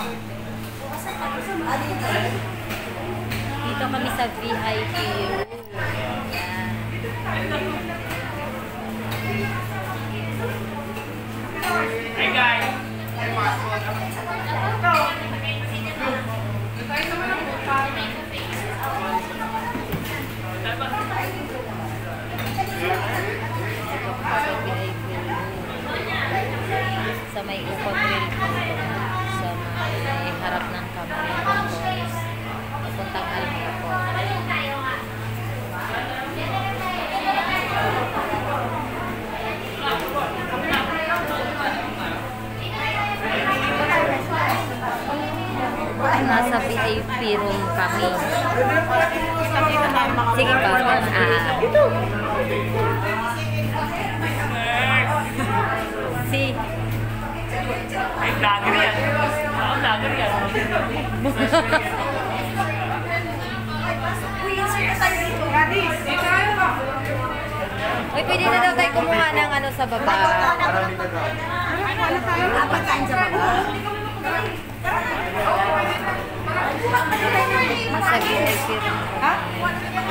Dito kami sa VIP room. Hey guys! Sa may upang grill Nasa VIP room kami. Sige pa. Ah, si Ay, vlogger yan. Ako, vlogger yan. Uy, pwede na daw tayo kumuha ng ano sa baba. Wala tayo. Dapat kain sa baba. saya. Hah?